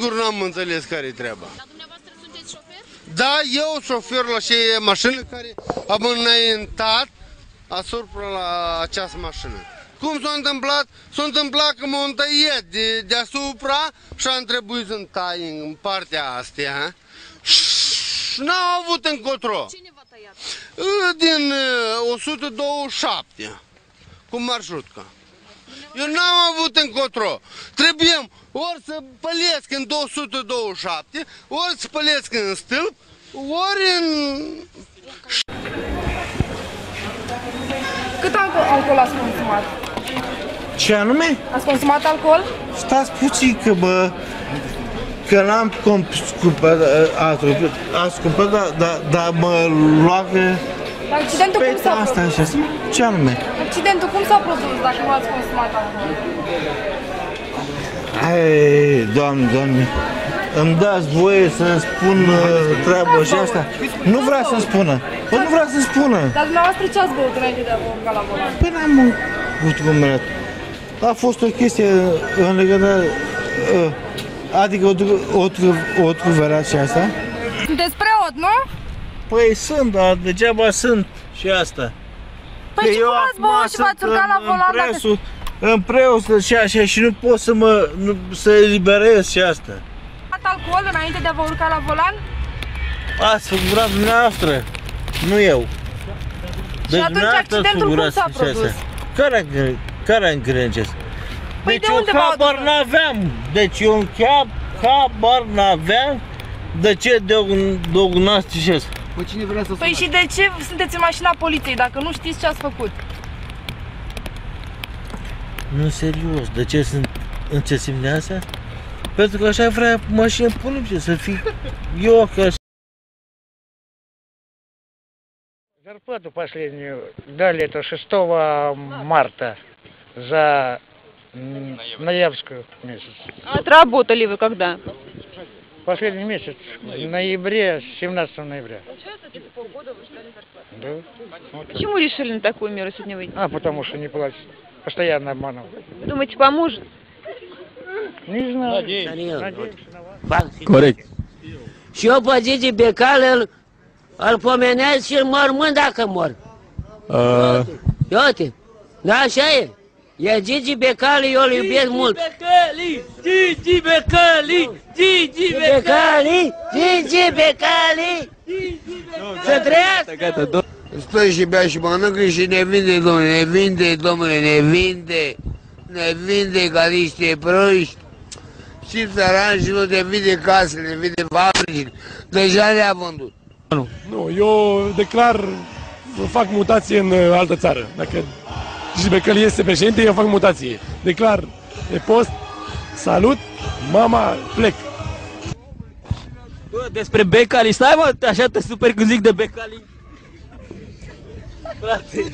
Singur n-am înțeles care-i treaba. Dar dumneavoastră sunteți șofer? Da, eu șofer la și mașină care am înaintat asupra la această mașină. Cum s-a întâmplat? S-a întâmplat că m-a întăiet de, deasupra și am trebuit să tai în partea astea. Și n-am avut încotro. Cine v-a tăiat? Din uh, 127 cu marșrutca. Eu n-am avut încotro. Trebuie ori să pălesc în 227, ori să pălesc în stâlp, ori în... Cât alcool, alcool ați consumat? Ce anume? Ați consumat alcool? Stați puțin că bă, că n-am cumpărat, ați ați cumpărat, dar da, da, mă lua că... Dar accidentul Păi cum s-a asta produs? așa, ce anume? Accidentul cum s-a produs dacă nu ați consumat alcool? Ai, doamne, doamne, îmi dați voie să spun uh, treaba și asta? Nu vrea să spună, Păi nu vrea să spună. Dar dumneavoastră ce ați băut înainte de a vă urca la volan? Păi n-am avut cumpărat. A fost o chestie în legătură, uh, adică o, o, o, o truverat și asta. Sunteți preot, nu? Păi sunt, dar degeaba sunt și asta. Păi și cum ați băut și v-ați urcat la volan dacă... presul, în preosul și așa și nu pot să mă, nu, să eliberez și asta. Ați alcool înainte de a vă urca la volan? Ați făcurat dumneavoastră, nu eu. Deci atunci dumneavoastră ați accidentul cum făcurat s-a și astea. produs? Care, care încrângeți? Păi deci de unde eu v-au habar adus? n-aveam. Deci eu în chiar habar n-aveam de ce diagnosticez. Păi și de ce sunteți în mașina poliției dacă nu știți ce ați făcut? Nu, serios, de ce sunt în ce simt de asta? Pentru că așa vrea mașina poliție să fii eu ca Зарплату последнюю дали это 6 марта за м, ноябрьскую месяц. Отработали вы когда? Последний месяц, в ноябре, 17 ноября. Да. Вот. Почему решили на такую меру сегодня выйти? А, потому что не платят. Постоянно обманывают. Думаете, поможет? Не знаю. Данил. Надеемся на вас. Corect. Și eu pe Gigi Becale îl, îl pomenesc și îl mormânt dacă mor. Uh, Uite, da, așa e. E Gigi Becali, eu îl iubesc mult. Becali, Gigi Becali, Gigi Becali, Gigi Becali, să trăiască! gata, do- Stă și bea și mănâncă și ne vinde, domnule, ne vinde, domnule, ne vinde. Ne vinde ca niște proști. Și țăran și nu te vinde casele, ne vinde fabrici. Deja le-a vândut. Nu, eu declar, fac mutație în uh, altă țară. Dacă Gibecăl este președinte, eu fac mutație. Declar de post, salut, mama, plec. Bă, despre Becali, stai mă, așa te super când zic de Becali. Frate.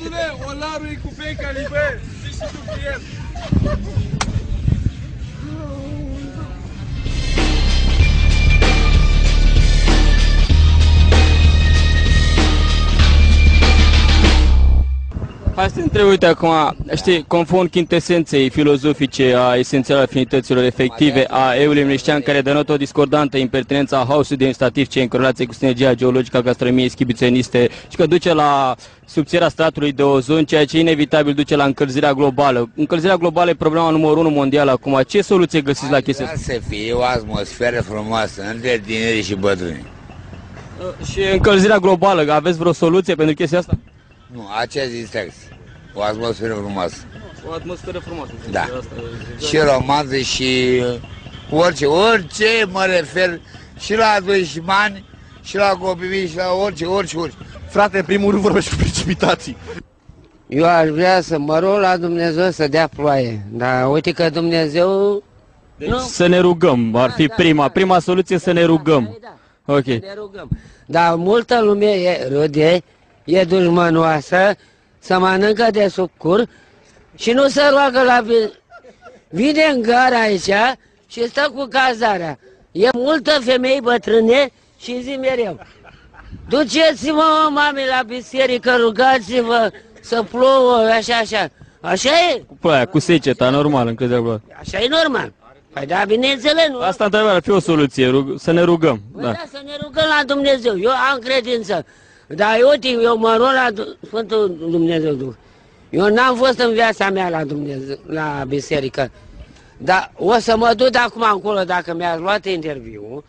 Olarul e cu Becali, bă, zici și tu Hai să te întreb, uite acum, știi, conform chintesenței filozofice a esențial afinităților efective a Eulim Liștean, care denotă o discordantă impertinență a haosului demonstrativ ce în corelație cu sinergia geologică a gastronomiei schibiționiste și că duce la subțirea stratului de ozon, ceea ce inevitabil duce la încălzirea globală. Încălzirea globală e problema numărul unu mondială acum. Ce soluție găsiți la chestia asta? să fie o atmosferă frumoasă între tineri și bătrâni. Și încălzirea globală, aveți vreo soluție pentru chestia asta? Nu, aceea distracție. O atmosferă frumoasă. O atmosferă frumoasă. Da. Și romanță și uh, orice, orice mă refer și la dușmani, și la copii, și la orice, orice, orice. Frate, în primul rând vorbești cu precipitații. Eu aș vrea să mă rog la Dumnezeu să dea ploaie, dar uite că Dumnezeu... Nu? Să ne rugăm, ar fi Da, prima. da. Prima soluție să ne rugăm. Păi da. Ok. Ne rugăm. Dar multă lume e râde, e dușmănoasă, să mănâncă de sub cur și nu se roagă la... vi- Vine în gara aici și stă cu cazarea. E multă femei bătrâne și zi mereu. Duceți-vă, mami, la biserică, rugați-vă să plouă, așa, așa. Așa e? Cu ploaia, cu seceta, normal, încălzirea globală. Așa e normal. Păi da, bineînțeles, nu? Asta într-adevăr ar fi o soluție, rug- să ne rugăm. Bă, Da. da, să ne rugăm la Dumnezeu. Eu am credință. Dar uite, eu mă rog la Du- Sfântul Dumnezeu Duh. Eu n-am fost în viața mea la Dumnezeu, la biserică. Dar o să mă duc de acum încolo, dacă mi-ați luat interviu,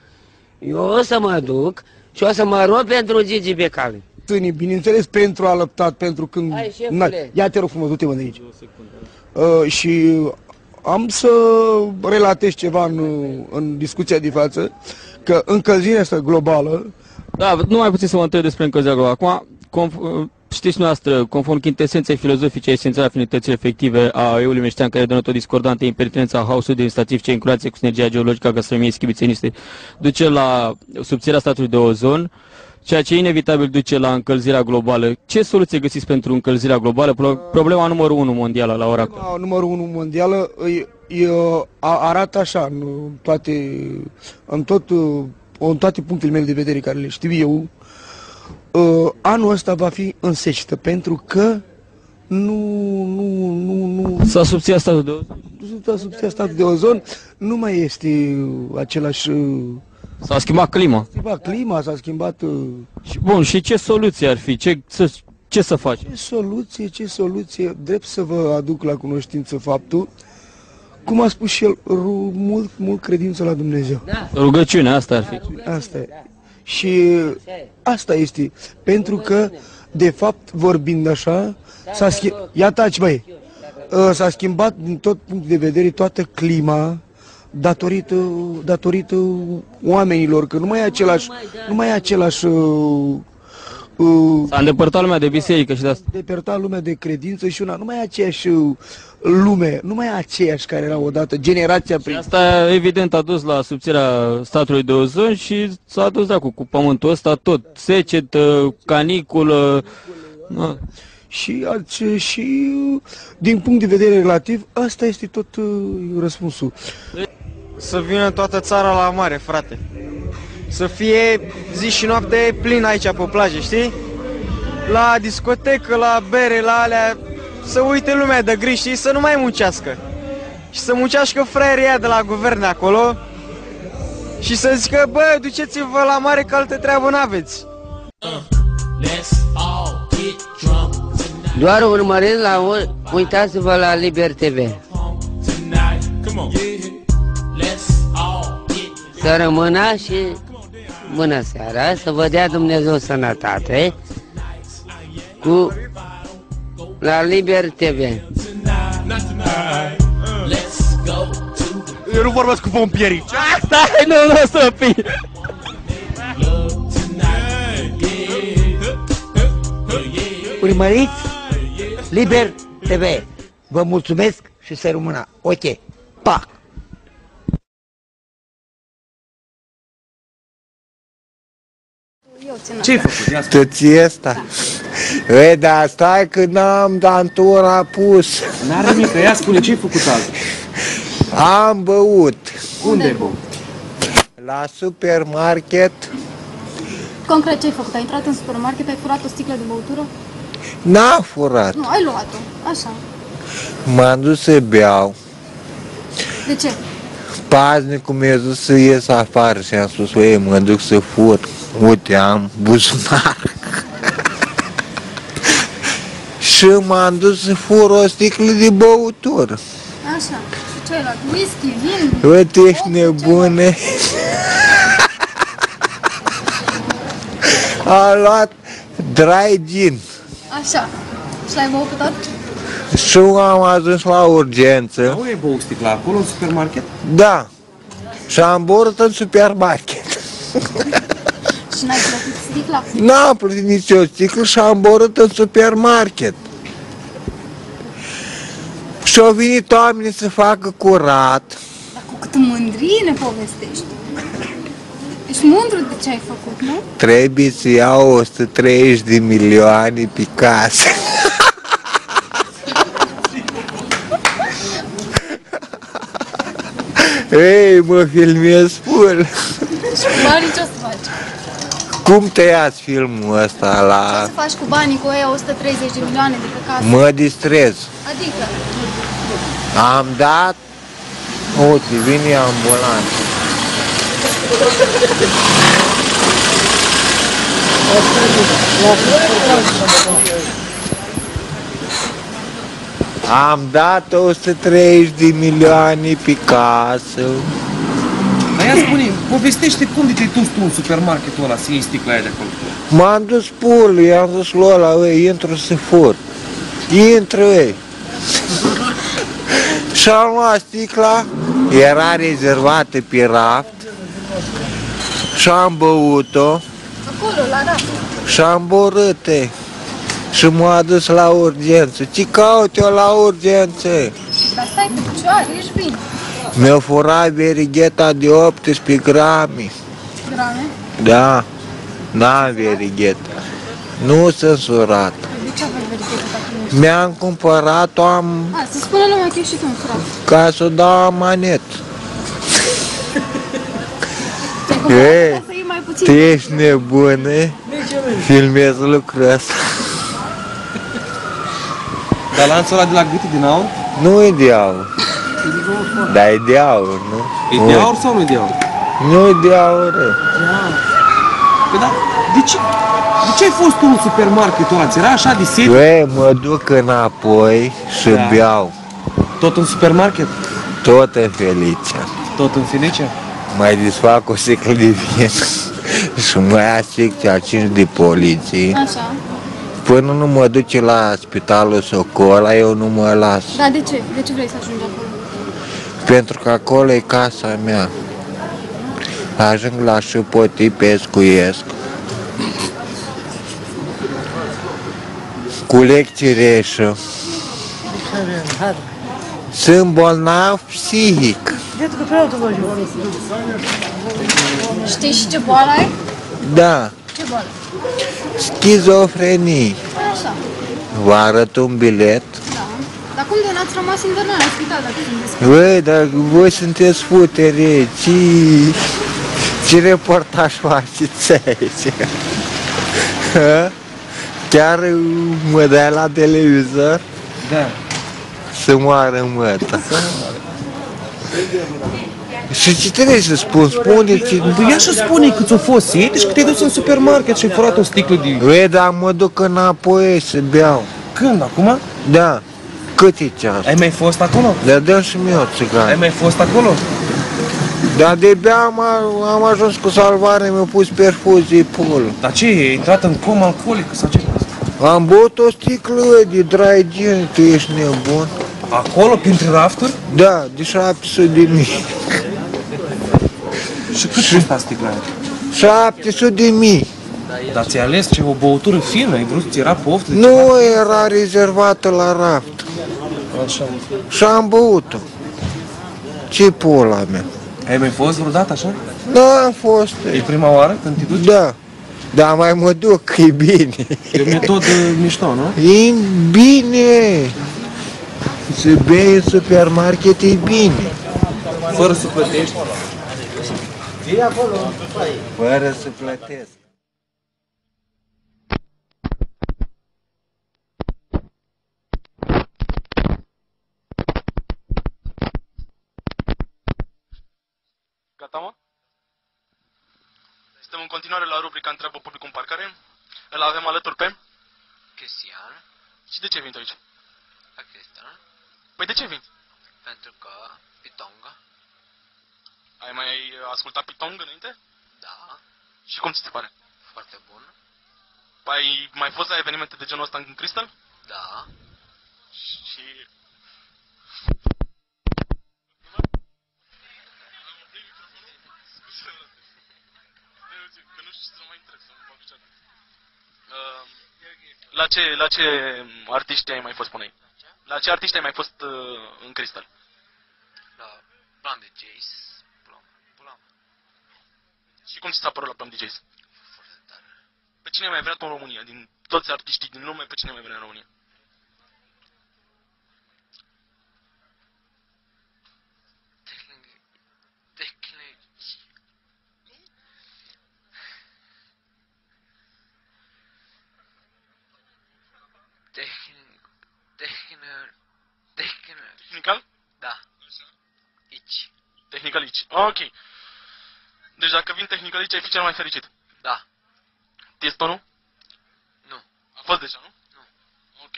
eu o să mă duc și o să mă rog pentru Gigi Becali. Tânii, bineînțeles, pentru a lăptat, pentru când... Hai, șefule. ia te rog frumos, du-te mă de aici. Uh, și am să relatez ceva în, în discuția de față, că încălzirea asta globală, Da, nu mai puțin să mă întreb despre încălzirea globală. Acum, conf- știți noastră, conform chintesenței filozofice esențiale afinității efective a eului meștean care denotă o discordantă impertinența haosului administrativ ce în curație cu sinergia geologică a gastronomiei schibițeniste duce la subțirea statului de ozon, ceea ce inevitabil duce la încălzirea globală. Ce soluție găsiți pentru încălzirea globală? Pro- Problema numărul unu mondială la ora actuală. problema numărul unu mondială îi, îi, a, arată așa în toate, în, tot, uh, în toate punctele mele de vedere care le știu eu, uh, anul ăsta va fi în secetă, pentru că nu, nu, nu, nu, S-a subțiat statul de ozon? subția, subția statul de ozon nu mai este același... uh, S-a schimbat clima. schimbat clima, s-a schimbat... uh, Și, bun, și ce soluție ar fi? Ce să, ce să faci? Ce soluție, ce soluție, drept să vă aduc la cunoștință faptul, cum a spus și el, ru- mult, mult credință la Dumnezeu. Rugăciunea asta ar fi. Asta e. Și asta este. Pentru că, de fapt, vorbind așa, s-a schimbat... Ia taci, băi! Uh, S-a schimbat din tot punct de vedere toată clima datorită, datorită oamenilor, că nu mai e același, nu mai e același uh, uh, S-a îndepărtat lumea de biserică și de asta. depărta lumea de credință și una, nu mai e aceeași uh, lume, nu mai e aceeași care era odată, generația Și prin... asta evident a dus la subțirea statului de ozon și s-a dus da, cu, cu pământul ăsta tot. Secetă, caniculă. Na. Și, ace- și uh, din punct de vedere relativ, asta este tot uh, răspunsul. Să vină toată țara la mare, frate. Să fie zi și noapte plin aici pe plajă, știi? La discotecă, la bere, la alea, să uite lumea de griji, știi? Să nu mai muncească. Și să muncească fraierii ăia de la guvern acolo și să zică, bă, duceți-vă la mare că altă treabă n-aveți. Doar urmărind la... u- Uitați-vă la Liber TV. Să rămână și bună seara, să vă dea Dumnezeu sănătate cu la Liber TV. Eu nu vorbesc cu pompierii. Stai, nu, nu, să fii. Urmăriți Liber TV. Vă mulțumesc și să rămână. Ok. Pa! Ce-ai făcut? Ia Tu ție asta? E, dar stai că n-am dantura pus. N-are nimic, ia spune, ce-ai făcut azi? Am băut Unde ai băut? la supermarket. Concret, ce ai făcut? Ai intrat în supermarket, ai furat o sticlă de băutură? N-a furat. Nu, ai luat-o. Așa. M-am dus să beau. De ce? Să ies afară și am spus, ei, mă duc să fur. Uite, am buzunar. și m-am dus să fur o sticlă de băutură. Așa. Și ce ai luat? Whisky, vin? Uite, ești nebune. Am luat dry gin. Așa. Și l-ai băut tot? Și am ajuns la urgență. Unde ai băut sticla? Acolo în supermarket? Da. Și am borut în supermarket. Și n-ai plătit sticla? N-am plătit nicio sticlă și am borât în supermarket. Și au venit oamenii să facă curat. Dar cu câtă mândrie ne povestești. Ești mândru de ce ai făcut, nu? Trebuie să iau 130 de milioane pe casă. Ei, mă filmez full. Și cu banii ce o să faci? Cum tăiați filmul ăsta Ce o la... să faci cu banii cu aia 130 de milioane de pe casă? Mă distrez. Adică, Am dat Uite, vine ambulanța. Am dat 130 de milioane pe casă. Dar ia spune, povestește cum de te-ai dus tu în supermarketul ăla să iei sticla aia de acolo. M-am dus pul, i-am zis lui ăla, ăi, intru să fur. Intră, ei. Și-am luat sticla, era rezervată pe raft, și-am băut-o, Acolo, la raft. și-am borât ei. Și m-a adus la urgență. Ce caut eu la urgență? Dar stai pe picioare, ești bine. Mi-a furat verigheta de 18 grame. Grame. Da, n-am verigheta. Nu sunt surat. De ce aveai verichetă dacă nu ești? Mi-am cumpărat-o, am A, să spună lumea că ești și tu un frate. ca să o dau amanet. Ți-ai cumpărat Ei, ca să iei mai puțin. tu ești nebună? Filmez lucrul ăsta. Dar lanțul ăla de la gâte din aur? Nu e de aur. Dar e de aur, nu? E de aur sau nu e de aur? Nu e de aur. Păi da, de ce, de ce ai fost tu în supermarketul ăla? Ți era așa de sete? Băi, mă duc înapoi și Da. beau. Tot în supermarket? Tot în Felicia. Tot în Felicia? Mai desfac o sticlă de vin și mai ia secția 5 de poliție. Așa. Până nu mă duce la spitalul Socola, eu nu mă las. Dar de ce? De ce vrei să ajungi acolo? Pentru că acolo e casa mea. Ajung la șupotii, pescuiesc. Culeg cireșă. Sunt bolnav psihic. Știi și ce boală ai? Da, Ce boală? schizofrenii. Așa. Vă arăt un bilet. Da. Dar cum de n-ați rămas internat la spital dacă sunt despre? Băi, dar voi sunteți futere, ce, ce reportaj faceți aici? Ha? Chiar mă dai la televizor? Da. Să moară măta. Și ce trebuie să spun? Spuneți... Păi ia și spune cât ți-a fost sete și că te-ai dus în supermarket și ai furat o sticlă de... Băi, dar mă duc înapoi să beau. Când, acum? Da. Cât e ceas? Ai mai fost acolo? Da, dă și mie o țigară. Ai mai fost acolo? Dar de bea am, am ajuns cu salvare, mi-a pus perfuzie pul. Dar ce, ai intrat în coma alcoolică sau ce? Am băut o sticlă de dry gin, tu ești nebun. Acolo, printre rafturi? Da, de 700 de mii. Și cât costa sticla aia? 700 de mii. Dar ți-ai ales ce o băutură fină, ai vrut, ți era poftă de Nu era rezervată la raft. ceva? Așa. Și am băut-o. Ce pula mea? Ai mai fost vreodată așa? Da, am fost. E prima oară când te duci? Da. Da, mai mă duc, e bine. E o metodă mișto, nu? E bine. Să bei în supermarket e bine. Fără să plătești. Fără să plătesc. Gata, mă? Suntem în continuare la rubrica Întreabă publicul în parcare. Îl avem alături pe... Cristian, Și de ce vin tu aici? la Cristian, Păi de ce vin? pentru că Pitonga, Ai mai ascultat Pitong înainte? da, Și cum ți se pare? foarte bun, Păi ai mai fost la evenimente de genul ăsta în Crystal? da, Și... Uh, La ce, la ce artiști ai mai fost până aici? La ce artiști ai mai fost uh, în Crystal? la plan de Jace, pula, pula mea, Și cum ți s-a părut la Plum DJs? Pe cine ai mai vrea tu în România? Din toți artiștii din lume, pe cine ai mai vrea în România? tehnic, tehnic, tehnic, tehnic, Technical? da, aici, tehnicălici. Ok. Deci dacă vin tehnicălici, ai fi cel mai fericit. Da. Tistonul? Nu. A fost deja, nu? Nu. Ok.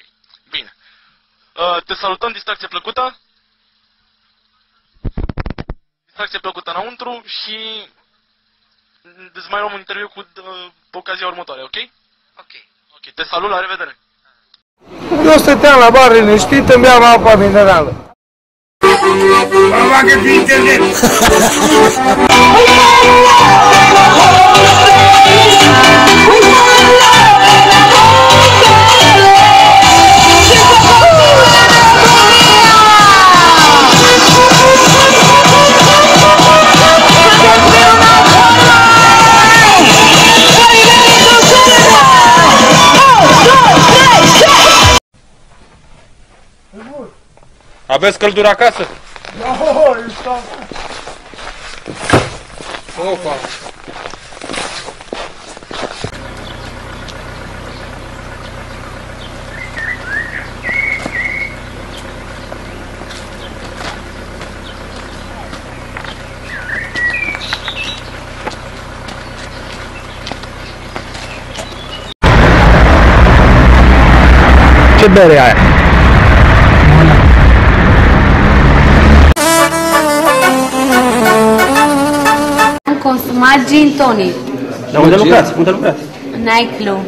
Bine. Uh, te salutăm, distracție plăcută. Distracție plăcută înăuntru și îți mai luăm un interviu cu uh, pe ocazia următoare, ok? Ok. Ok, te salut, la revedere. Eu stăteam la bar liniștit, îmi iau apa minerală. Mă bagă pe internet. Aveți căldură acasă? Opa! Ce bere e aia? Consumat gin tonic. Dar unde lucrați? Unde lucrați? Nightclub.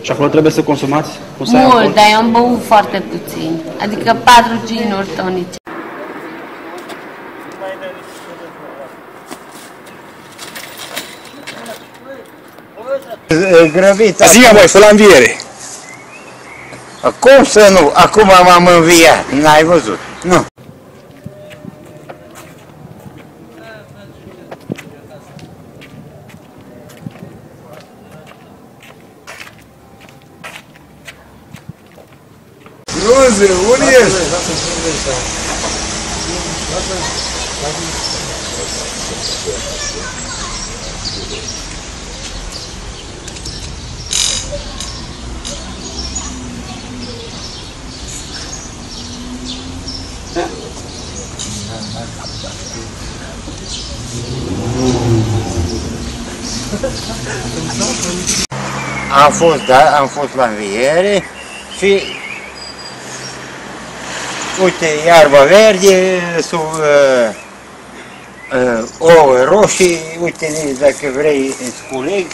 Și acolo trebuie să consumați? Cum să ai Mult, alcool? dar eu am băut foarte puțin. Adică patru ginuri tonice. Grăbit. Zi-a, măi, să la înviere. Cum să nu? Acum m-am înviat. N-ai văzut? Nu. Unde ești? Am fost, da, am fost la înviere și uite, iarba verde, sub uh, uh, ouă roșii, uite, dacă vrei îți culeg,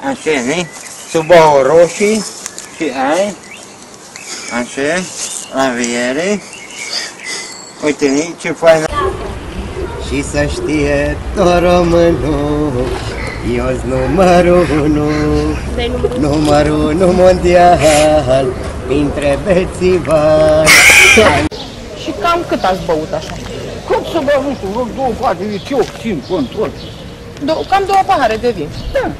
așa, ne? Sub ouă roșii. Și ai, așa, la înviere, uite, ne, ce faină. Și să știe tot românul, eu numărul unu, numărul unu mondial, printre bețivani. Și cam cât ați băut așa? Cât să bă, nu știu, vreo două pahare, ce eu țin control. Do- cam două pahare de vin. Da.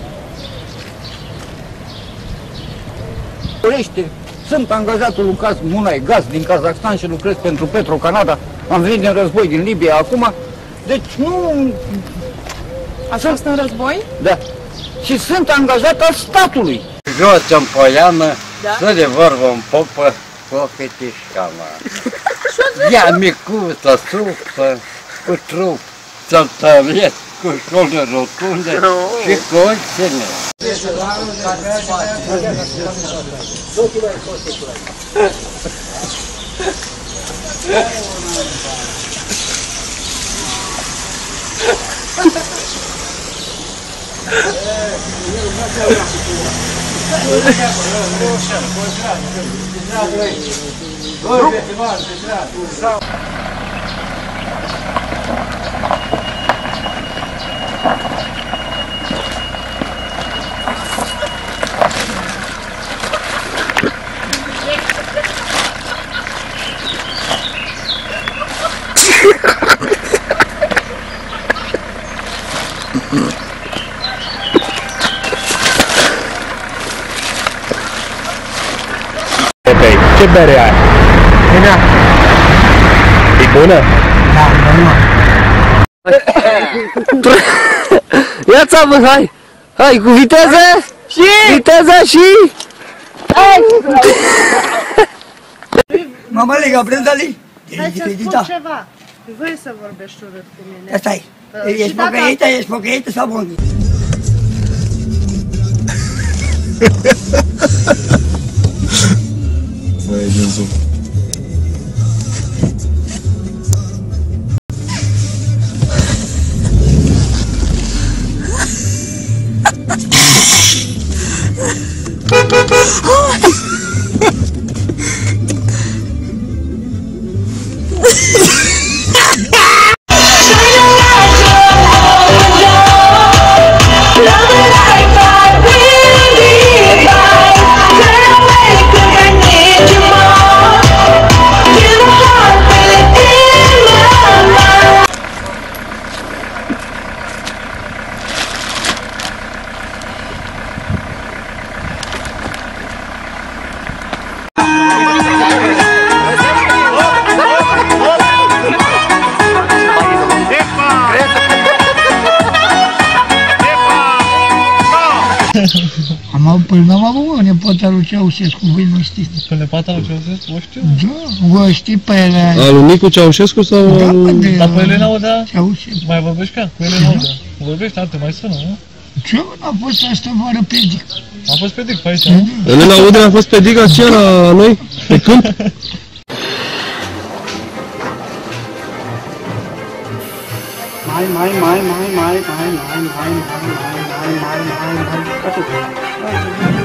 Dorește. Sunt angajatul lui Caz Munai Gaz din Kazakhstan și lucrez pentru Petro Canada. Am venit din război din Libia acum. Deci nu... Ați fost în război? Da. Și sunt angajat al statului. Jos în poiană, Da? să de vorbă în popă, cu fetișcama. Ea micuță, supă, cu trup, țăltăret, cu școlde rotunde și Добре, Іван, ти ce bere e aia? Bună. E bună? Da, bună. Ia-ți mă, hai! Hai, cu viteză! Și! Viteză și! Mama lega, prendali. Hai să spun ceva. Voi să vorbești urât cu mine. Asta e. Uh, și Ești tata- pocăită, ești pocăită sau bun? Beleza. Ceaușescu, voi nu știți. Pe nepata lui Ceaușescu, o știu. Da, voi știi pe ele. Al lui Nicu Ceaușescu sau Da, al mă, lui... de- Dar pe Elena Udea, Ceaușescu. mai vorbești cu ea? Cu Elena Udea. Vorbești, ar te mai sună, nu? Ce mă, a fost asta vară pe dic. A fost pe dic pe aici, nu? Elena Udea a fost pe dic aceea la noi, pe câmp? Mai, mai, mai, mai, mai, mai, mai, mai, mai, mai, mai, mai, mai, mai, atât.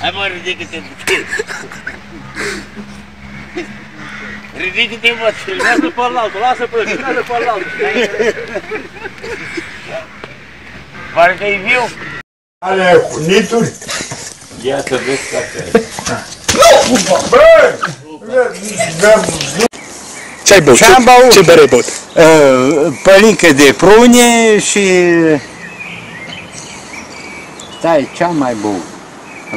Hai mă, ridică-te. Ridică-te, mă. Lasă pe altul, lasă pe ăsta, lasă pe altul. Parcă e viu. Ale nituri. Ia să vezi dacă... Ce ai băut? Ce am băut? Ce bere ai băut? Uh, pălincă de prune și... Stai, ce am mai băut?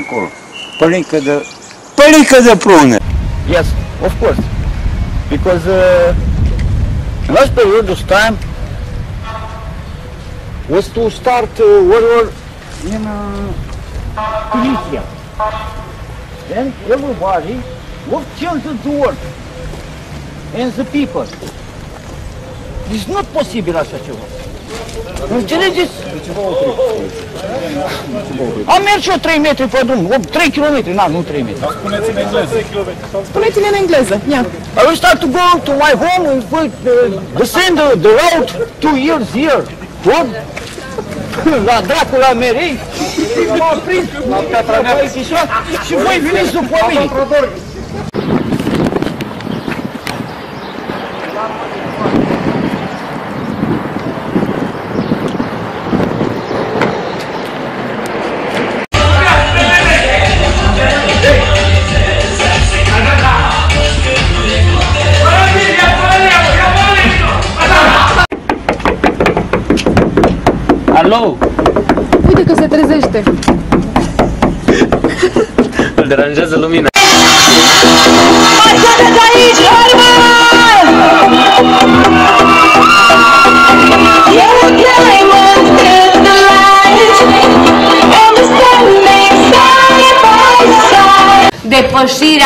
Acolo. Pălincă de... Pălincă de prune. Yes, of course. Because uh, in last period of time was to start uh, war war in uh, Tunisia. Then everybody was changed the world and the people. It's not posibil așa ceva. Înțelegeți? Am mers și eu 3 metri pe drum, 3 km, na, nu 3 metri. Spuneți în engleză. Spuneți-ne în engleză, ia. I will start to go to my home and put uh, the send the, the route two years here. What? La dracu la merei. M-a prins la piatra mea și voi veniți după mine. Alo? Uite că se trezește. Îl deranjează lumina. Depășirea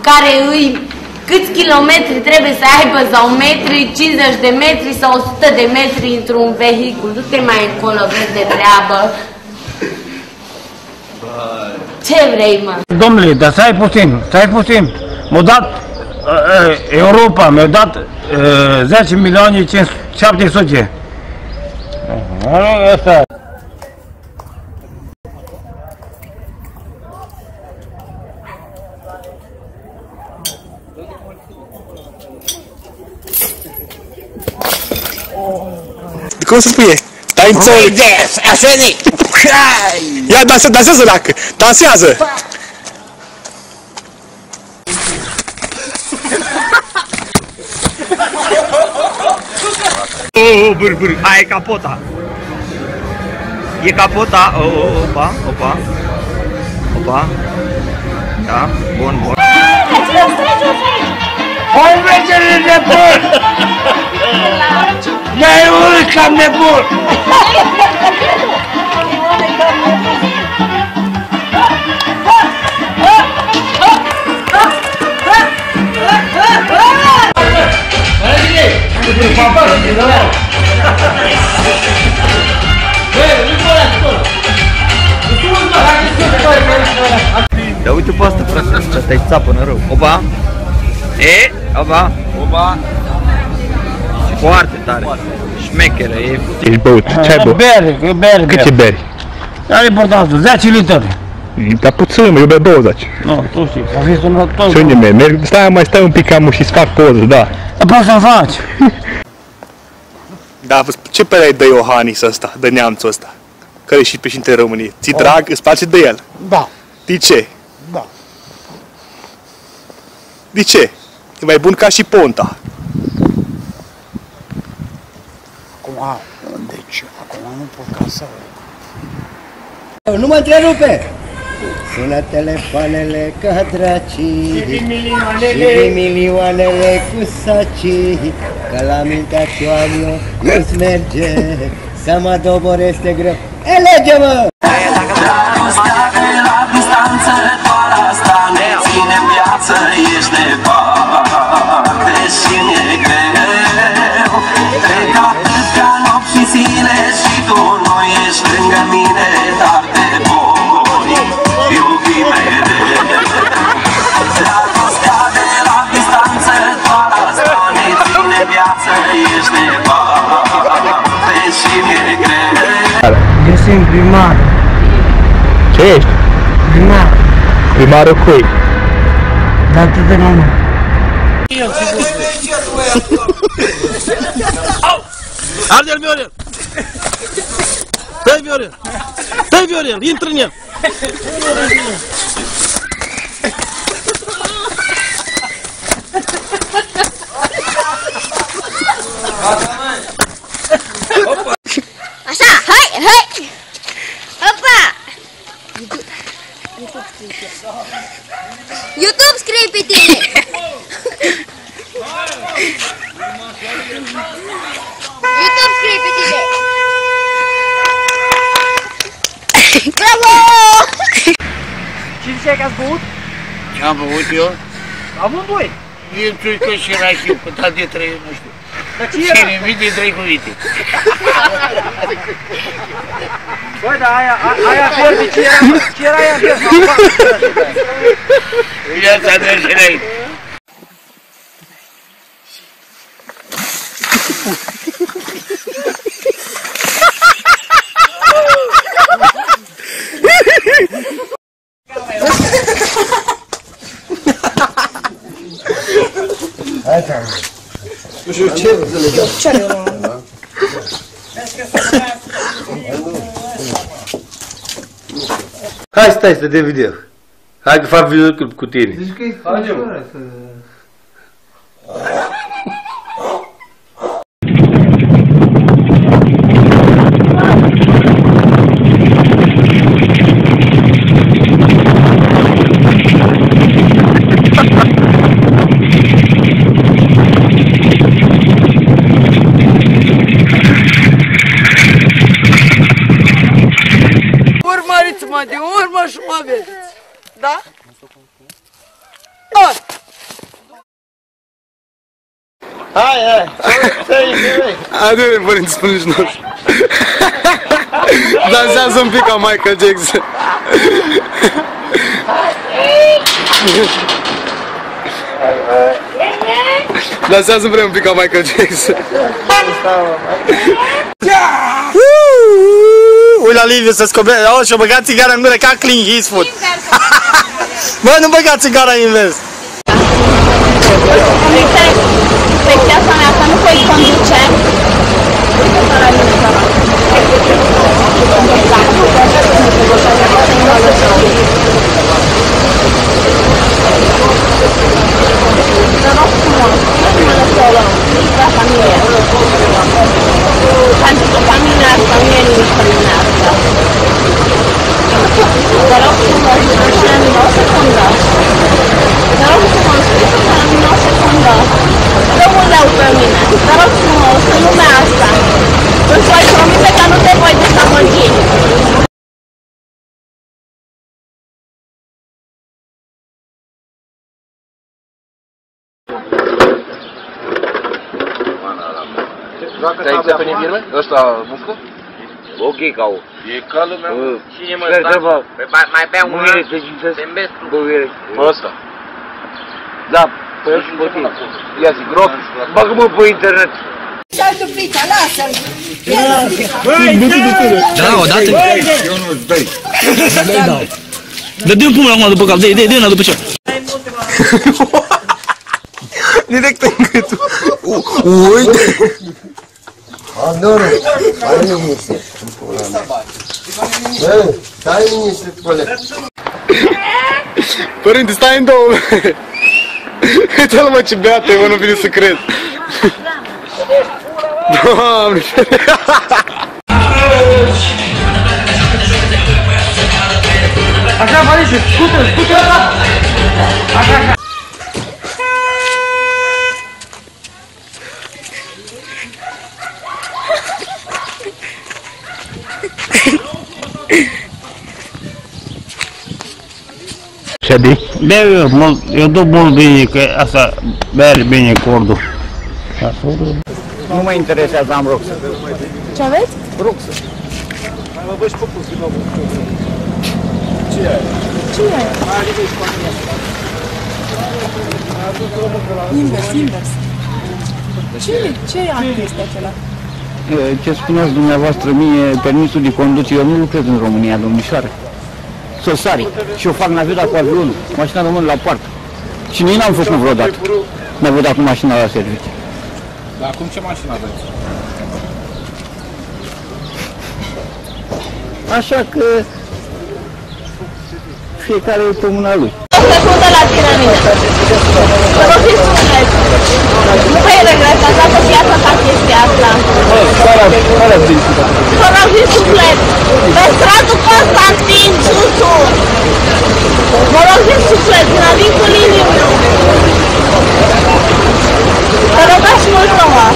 care îi câți kilometri trebuie să aibă sau metri, 50 de metri sau 100 de metri într-un vehicul. Du-te mai încolo, vezi de treabă. Ce vrei, mă? Domnule, dar stai puțin, stai puțin. M-a dat uh, uh, Europa, mi-a dat uh, 10 milioane 500 700. Uh, Asta. Cum se spune? Dai în țări. Așa ne! Ia dansează, dansează dacă. Dansează. Oh, bâr, bâr, aia e capota. E capota, oh, oh, opa, opa. Opa. Da, bun, bun. Hai mergere nebun! Ne-ai urât cam nebun! Dar uite pe asta, frate, ce te-ai țapă în rău. Opa! E, opa! Opa! Foarte tare. Șmecheră, e... Ești băut. Ce ai băut? Bere, că bere. Câte beri? Are importanță, 10 litri. Dar puțin, mă, eu beau 20. Nu, tu știi, că fi sunat tot. Și unde merg? merg? Stai, mai stai un pic am și-ți fac poză, da. Dar poți să faci. Da, ce părere ai de Iohannis ăsta, de neamțul ăsta? Care e și președinte României? Ți drag, îți place de el? Da. De ce? Da. De ce? E mai bun ca și Ponta. Acum, deci, acum nu pot ca să... Nu mă întrerupe! Sună telefoanele ca dracii Și milioanele. Și milioanele cu sacii Că la mintea toamnă nu-ți merge Să mă dobor este greu Elege-mă! Greu. Găsim primar. Ce ești? Primar. Primarul cui? Dar atât de numai. Arde-l, Viorel! Dă-i, Viorel! Dă-i, Viorel! Intră în el! Așa, hai, hai! Opa! YouTube scrie pe tine! YouTube scrie pe tine! Bravo! Ce ziceai că ați băut? Ce am băut eu? Amândoi. Eu țuică și era și cu de trei, nu știu. Dar ce era? Și nimic de trei cuvinte. Băi, dar aia, a- aia Nu știu ce Ce Hai stai să te video. Hai că fac videoclip cu tine. Zici că e fără să... Urmăriți-mă de urmă și mă vedeți. Da? Hai! Hai, hai! Adu-ne, părinți, spune-și nostru. Dansează un pic ca Michael Jackson. Dansează vreo un pic ca Michael Jackson. Ui la Liviu să scobere, o, și-o băgat țigara în gură ca Clint Eastwood. Bă, nu băga țigara invers. Pe piața mea că nu voi conduce. Te rog frumos, nu mă lăsă la familie. antes de caminhar com a minha língua caminhada. Agora eu não imaginando a nossa conversa. Agora eu estou imaginando a. Eu o caminho. Agora eu estou imaginando a nossa conversa. Eu só estou me pegando depois dessa bandida. Te-ai inițiat pe nivirme? Ăsta muscă? Ok, cau. E calul meu. Cine mă stă? Mai, mai bea un mâine să zic să zâmbesc. Pe ăsta. Da, pe și pe tine. Ia zi, groc. Bagă-mă pe internet. Saltă frica, lasă-l! Da, odată. Eu nu-ți dai. Nu dau. Dă-i un pumn acum după cap, dă-i, dă-i una după ce. Direct în gâtul. Uite! Adoră! Stai liniște! Bă, stai liniște, pule! Părinte, stai în două. Uite-l mă ce beată e, mă, nu vine să cred. Doamne! Așa, Marice, scută-l, scută-l! Așa, așa! Ședi? Bea eu, mult, eu duc mult bine, că asta bere bine cordul. Nu mă interesează, am roxă. Ce aveți? Roxă. Mai mă băși pe pus din nou. Ce e? Ce e? Invers, invers. Ce, ce act este acela? E, Ce spuneați dumneavoastră mie, permisul de conducere, eu nu lucrez în România, domnișoare. Să sari și eu fac naveta cu avionul, mașina rămâne la poartă. Și nici n-am făcut vreodată. Mi-a văd acum mașina la serviciu. Dar acum ce mașină aveți? Așa că fiecare e pe mâna lui. Se cundă la tine mine. Să vă fiți spuneți. Nu vă e regretat dacă viața ta chestia asta. Să vă fiți suflet. Pe stradul Constantin Ciuțu. Vă rog din suflet, din adâncul inimii. Vă rugați mult nouă.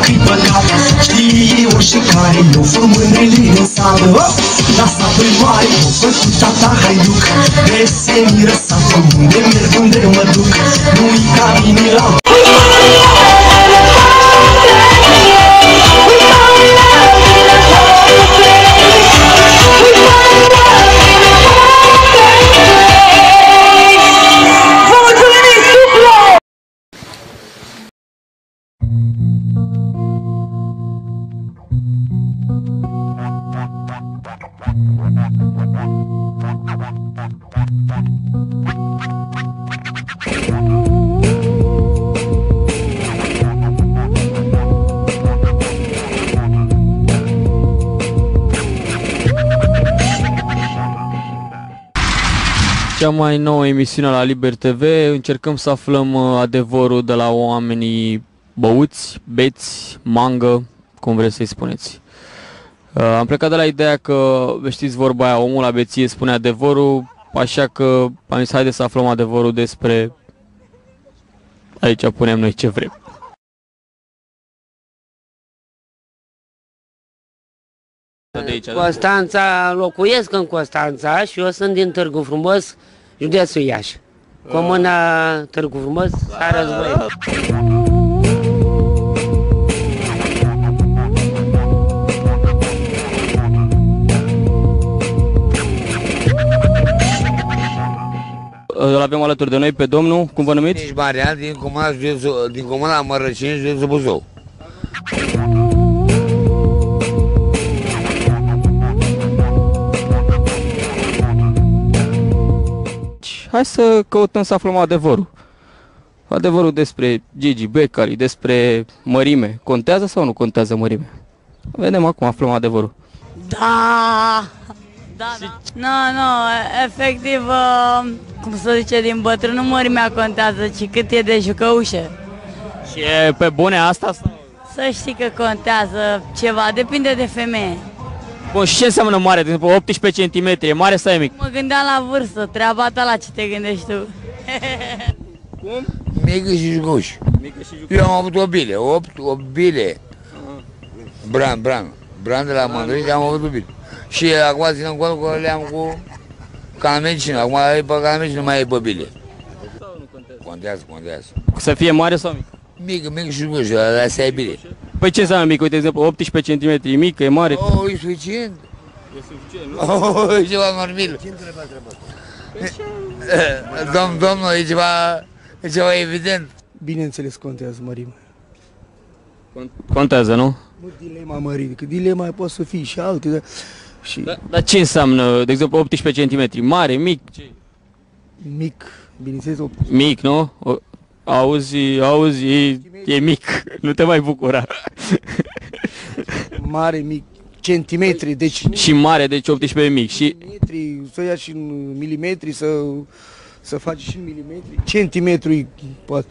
Că-i păcat Știi oricare Nu fă mâinile în sală. Lasă pe mare Nu fă cu tata haiduc De se miră satul Unde merg, unde mă duc. Nu-i ca mine la Cea mai nouă emisiune la Liber TV, încercăm să aflăm uh, adevărul de la oamenii băuți, beți, mangă, cum vreți să-i spuneți. Uh, Am plecat de la ideea că, știți vorba aia, omul la beție spune adevărul, așa că am zis haide să aflăm adevărul despre... Aici punem noi ce vrem. De aici, da? Constanța, locuiesc în Constanța și eu sunt din Târgu Frumos, județul Iași. Comuna Târgu Frumos, s-a Îl avem alături de noi pe domnul, cum vă numiți? Ești Marian din comuna, județul, din comuna Mărăcini, județul Buzău. Hai să căutăm să aflăm adevărul. Adevărul despre Gigi Becali, despre mărime. Contează sau nu contează mărime? Vedem acum, aflăm adevărul. Da! Da, da. Nu, nu, efectiv, uh, cum să zice, din bătrân nu mărimea contează, ci cât e de jucăușă. Și e pe bune asta? Sau? Să știi că contează ceva, depinde de femeie. Bun, și ce înseamnă mare? De exemplu, 18 cm, e mare sau e mic? Mă gândeam la vârstă, treaba ta la ce te gândești tu. Cum? Mică și jucăuș. Eu am avut o bile, 8, o bile. Bran, bran. Bran de la Mândrăi, am avut o bile. Și acum ținem cont că le-am cu canamecicină. Acum e pe canamecicină, nu mai e pe bile. Contează, contează. Să fie mare sau mic? Mic, mic și nu știu, asta e bine. Păi ce înseamnă mic? Uite, de exemplu, 18 cm e mic, e mare? Oh, e suficient. E suficient, Oh, e ceva normal. Domn, domnul, e ceva, e ceva evident. Bineînțeles contează mărimea. Contează, nu? Nu dilema mărimii, că dilema poate să fie și alte, dar... Și Dar, dar ce înseamnă, de exemplu, 18 cm? Mare, mic? Ce? mic, bineînțeles, o Mic, nu? O, auzi, auzi, e, e mic, nu te mai bucura. mare, mic, centimetri, deci și mare, deci 18 e mic. Și milimetri, să ia și în milimetri, să, să faci și în milimetri, centimetri, poate.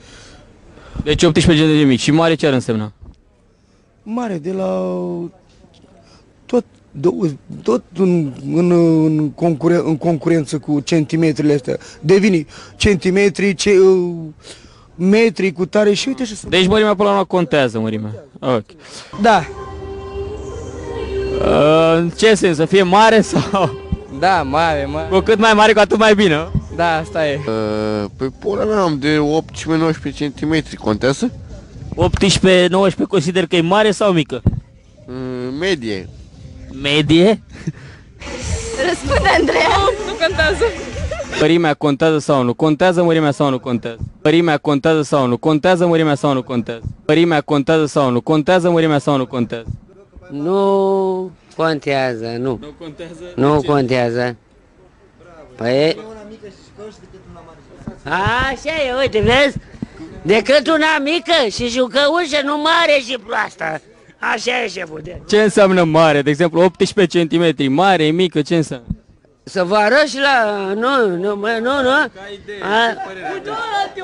Deci 18 cm e mic. Și mare ce ar însemna? Mare, de la tot, două, tot în, în, în, concure, în concurență cu centimetrele astea. Devine centimetri, ce, uh, metri cu tare și uite și să... Deci mărimea până la urmă contează, mărimea. Ok. Da. Uh, în ce sens? Să fie mare sau? Da, mare, mare. Cu cât mai mare, cu atât mai bine. nu? Da, asta e. Uh, Păi pula mea am de 18-19 cm, contează? 18-19 consider că e mare sau mică? Uh, Medie. Medie? Răspunde, Andreea. Nu, nu contează. Mărimea contează sau nu? Contează mărimea sau nu contează? Mărimea contează sau nu? Contează mărimea sau nu contează? Mărimea contează sau nu? Contează mărimea sau nu contează? Nu contează, nu. Nu contează? Nu contează. Păi... Așa e, uite, vezi? Decât una mică și jucăușă, nu mare și proastă. Așa e, șeful de. Ce înseamnă mare? De exemplu, 18 cm, mare, mică, ce înseamnă? Să vă arăt și la... Nu, nu, mă, nu, nu. A,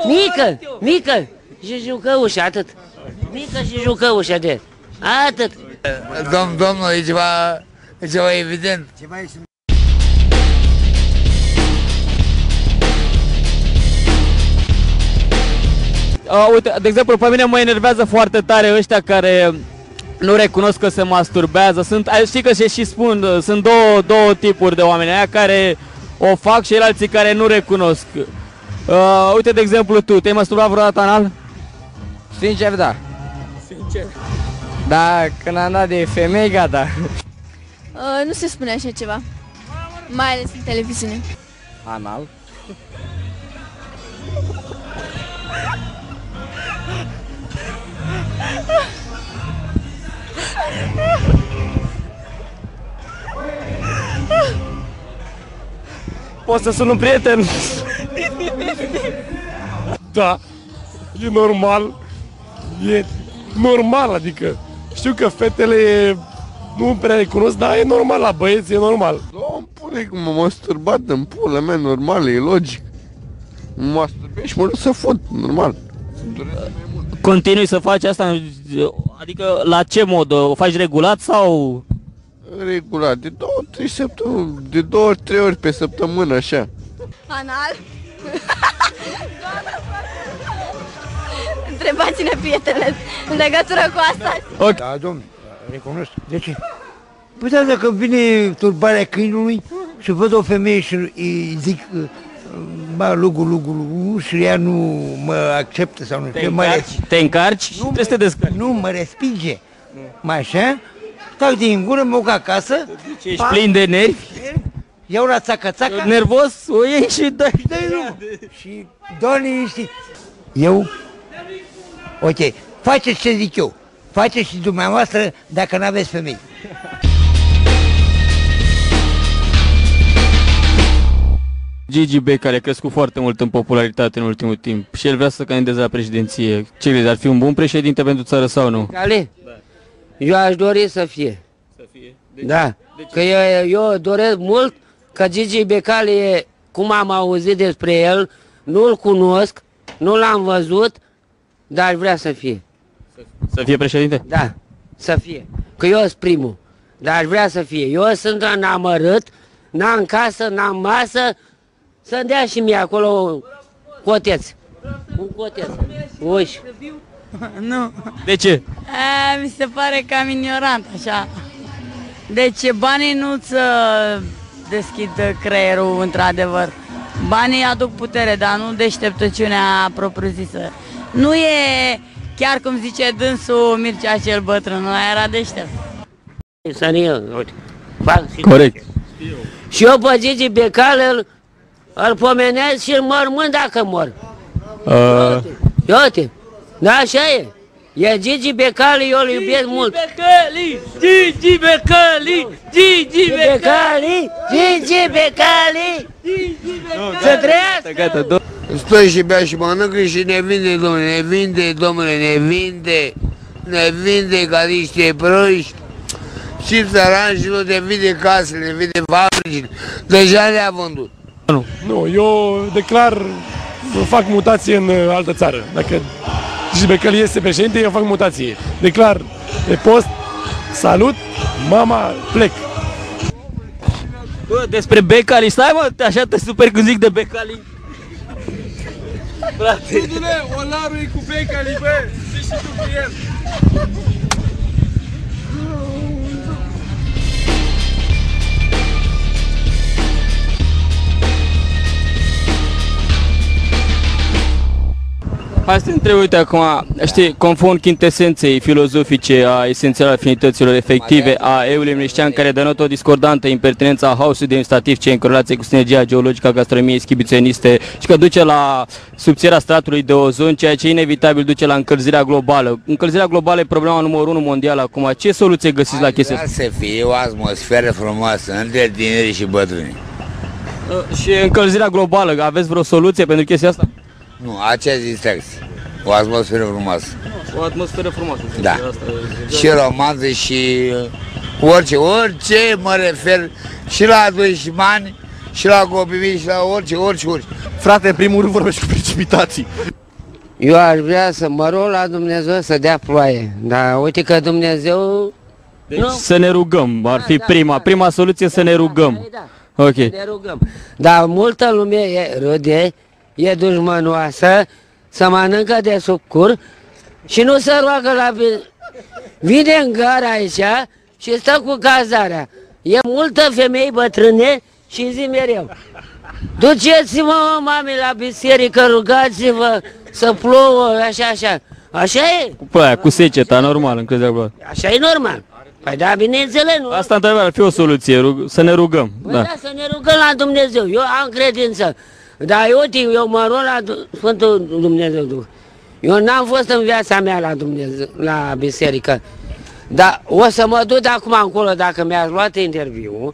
mică, mică și jucăușă, atât. Mică și jucăușă de. Atât. Domn, domnul, e ceva, e ceva evident. Uh, uite, de exemplu, pe mine mă enervează foarte tare ăștia care nu recunosc că se masturbează. Sunt, ai- știi că și, și spun, uh, sunt două, două tipuri de oameni, aia care o fac și alții care nu recunosc. Uh, uite, de exemplu, tu, te-ai masturbat vreodată anal? Sincer, da. Sincer. Da, când am dat de femei, gata. Uh, nu se spune așa ceva. Mai ales în televiziune. Anal? Poți să sun un prieten? Da, e normal. E normal, adică știu că fetele e, nu prea le cunosc, dar e normal la băieți, e normal. Domn, pune cum m-am masturbat în pula mea, normal, e logic. Mă masturbez și mă duc să fut, normal. Continui să faci asta? Adică la ce mod? O faci regulat sau... Regulat, de două, trei săptămâni, de două, trei ori pe săptămână, așa. Anal? Întrebați-ne prietenele în legătură cu asta. Da, domn, recunosc. De ce? Păi da, dacă vine turbarea câinului și văd o femeie și îi zic ba, lugu, lugu, lugu, și ea nu mă acceptă sau nu Te știu, mă încarci, res- te încarci și trebuie să te descarci. Nu, mă respinge. Mai așa, stau din gură, mă duc acasă. Ce ești plin de nervi? Iau la țacă-țacă. Nervos, o iei și dai. dai drumul. Și doamne, ești... Eu? Ok, faceți ce zic eu. Faceți și dumneavoastră dacă nu aveți femei. Gigi Becali care a crescut foarte mult în popularitate în ultimul timp și el vrea să candideze la președinție. Ce crezi, ar fi un bun președinte pentru țară sau nu? Cale? Eu aș dori să fie. Să fie? Da. Că eu, eu doresc mult că Gigi Becali e, cum am auzit despre el, nu-l cunosc, nu l-am văzut, dar aș vrea să fie. Să fie președinte? Da, să fie. Că eu sunt primul, dar aș vrea să fie. Eu sunt înamărât, n-am casă, n-am masă, să-mi dea și mie acolo coteț. Un coteț. Uși. Nu. De ce? A, mi se pare cam ignorant, așa. Deci banii nu-ți uh, deschid creierul, într-adevăr. Banii aduc putere, dar nu deșteptăciunea propriu-zisă. Nu e chiar cum zice dânsul Mircea cel bătrân, ăla era deștept. Serios, uite. Fac și Corect. Și eu pe Gigi Becali îl, îl pomenesc și îl mormânt dacă mor. Uh, Ia uite, da, așa e. E Gigi Becali, eu îl iubesc mult. Becali, Gigi Becali, Gigi Becali, Gigi Becali, să trăiască! gata, do- Stă și bea și mănâncă și ne vinde, domnule, ne vinde, domnule, ne vinde, ne vinde ca niște proști. Și țăranșilor ne vinde casele, ne vinde fabricile, deja le-a vândut. Nu. Nu, eu declar, fac mutație în uh, altă țară. Dacă Jibecăl este președinte, eu fac mutație. Declar de post, salut, mama, plec. Bă, despre Becali, stai mă, așa te super când zic de Becali. Frate. Dudule, Olaru e cu Becali, bă, zici și tu cu el. Hai să te întreb, uite acum, știi, conform chintesenței filozofice a esențial afinităților efective a eului mniștean care denotă o discordantă impertinența haosului demonstrativ ce în corelație cu sinergia geologică a gastronomiei schibiționiste și că duce la subțierea stratului de ozon, ceea ce inevitabil duce la încălzirea globală. Încălzirea globală e problema numărul unu mondială acum. Ce soluție găsiți la chestia asta? Vrea să fie o atmosferă frumoasă între tineri și bătrâni. Și încălzirea globală, aveți vreo soluție pentru chestia asta? Nu, aceea distracție. O atmosferă frumoasă. O atmosferă frumoasă. Da. Și romanță și uh, orice, orice mă refer și la dușmani și la copii mici, și la orice, orice, orice. Frate, în primul rând vorbești cu precipitații. Eu aș vrea să mă rog la Dumnezeu să dea ploaie, dar uite că Dumnezeu... Deci să ne rugăm, ar fi prima. Prima soluție să ne rugăm. Ok. Ne rugăm. Dar multă lume e râde, e dușmănoasă, să mănâncă de sub cur și nu se roagă la... vi- Vine în gara aici și stă cu cazarea. E multă femei bătrâne și zi mereu. Duceți-mă, mami, la biserică, rugați-vă să plouă, așa, așa. Așa e? Păi, aia, cu seceta, normal, încrederea globală. Așa e normal. Păi da, bineînțeles, nu? Asta într-adevăr ar fi o soluție, rug- să ne rugăm. Păi Da. da, să ne rugăm la Dumnezeu. Eu am credință. Dar eu, uite, eu mă rog la Du- Sfântul Dumnezeu. Eu n-am fost în viața mea la Dumnezeu, la biserică. Dar o să mă duc de acum încolo, dacă mi-ați luat interviu,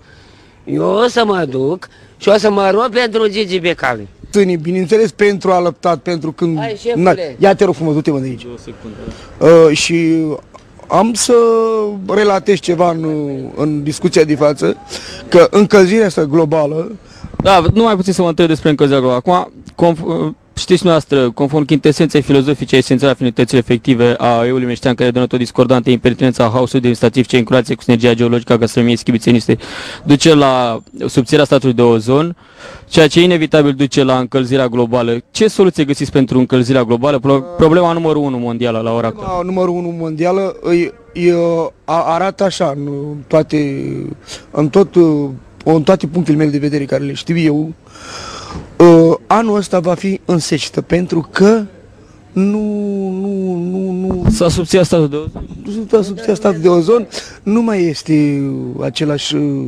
eu o să mă duc și o să mă rog pentru Gigi Becali. Tânii, bineînțeles, pentru alăptat, pentru când... Hai, șefule. Na, ia te rog frumos, du-te mă de aici. Uh, și am să relatez ceva în, în discuția de față, că încălzirea asta globală Da, nu mai puțin să mă întreb despre încălzirea globală. Acum, conf- știți noastră, conform chintesenței filozofice esențiale afinitățile efective a eului meștean care denotă o discordantă impertinența haosului demonstrativ ce în curație cu sinergia geologică a gastronomiei schibițeniste duce la subțierea statului de ozon, ceea ce inevitabil duce la încălzirea globală. Ce soluție găsiți pentru încălzirea globală? Pro- problema numărul 1 mondială la ora actuală. Problema numărul 1 mondială îi, îi, a- arată așa în toate, în, tot, în toate punctele mele de vedere care le știu eu. Uh, Anul ăsta va fi în secetă pentru că nu, nu, nu, nu... S-a subțiat statul de ozon? S-a subțiat statul de ozon, nu mai este același... uh,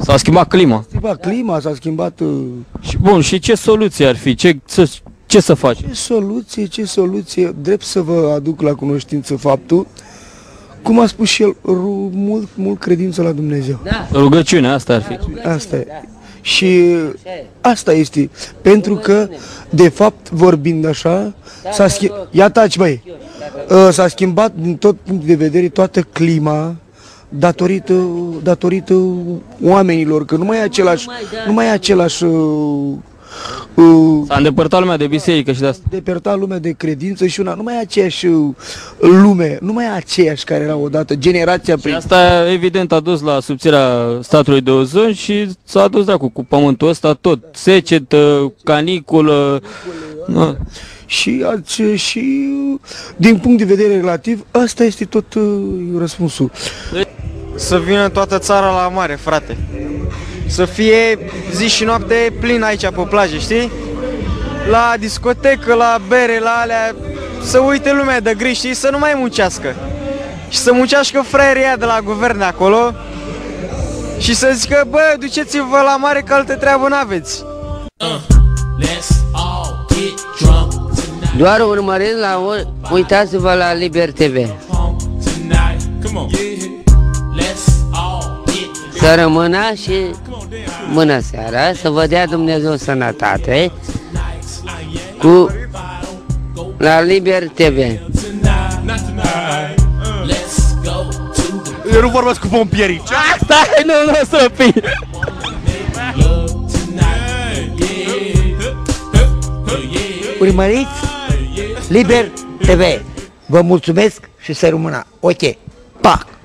S-a schimbat clima. S-a schimbat clima, s-a schimbat... uh, Și, bun, și ce soluție ar fi? Ce să, ce să faci? Ce soluție, ce soluție, drept să vă aduc la cunoștință faptul, cum a spus și el, ru, mult, mult credință la Dumnezeu. Da. Rugăciunea asta ar fi. Asta e. Și asta este, pentru că, de fapt, vorbind așa, s-a schimbat, ia taci băi, Uh, s-a schimbat din tot punct de vedere toată clima datorită, datorită oamenilor, că nu mai e același, nu mai e același uh, uh, S-a îndepărtat lumea de biserică și de asta. depărta lumea de credință și una, nu mai e aceeași uh, lume, nu mai e aceeași care era odată, generația Și prin... asta evident a dus la subțirea statului de ozon și s-a dus dracu cu pământul ăsta tot. Secetă, caniculă. Na. Și, ace- și uh, din punct de vedere relativ, asta este tot uh, răspunsul. Să vină toată țara la mare, frate. Să fie zi și noapte plin aici pe plajă, știi? La discotecă, la bere, la alea, să uite lumea de griji, știi, să nu mai muncească. Și să muncească fraieria de la guvern acolo și să zică, bă, duceți-vă la mare că altă treabă n-aveți. Doar urmăriți la... Uitați-vă la Liber TV. Să rămână și bună seara, să vă dea Dumnezeu sănătate cu la Liber TV. Eu nu vorbesc cu pompierii. Stai, nu, nu să fii. Urmăriți Liber TV. Vă mulțumesc și să rămână. Ok. Pac!